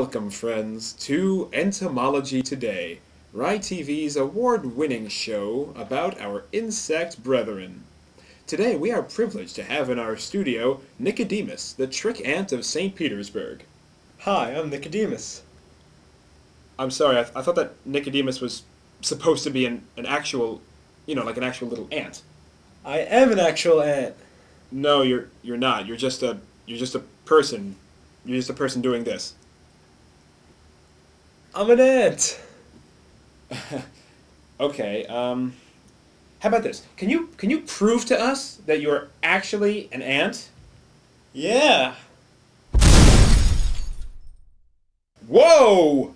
Welcome, friends, to Entomology Today, Rye TV's award winning show about our insect brethren. Today, we are privileged to have in our studio Nicodemus, the trick ant of St. Petersburg. Hi, I'm Nicodemus. I'm sorry, I, th- I thought that Nicodemus was supposed to be an, an actual, you know, like an actual little ant. I am an actual ant. No, you're you're not. You're just a you're just a person. You're just a person doing this. I'm an ant. Okay. Um, how about this? Can you can you prove to us that you're actually an ant? Yeah. Whoa!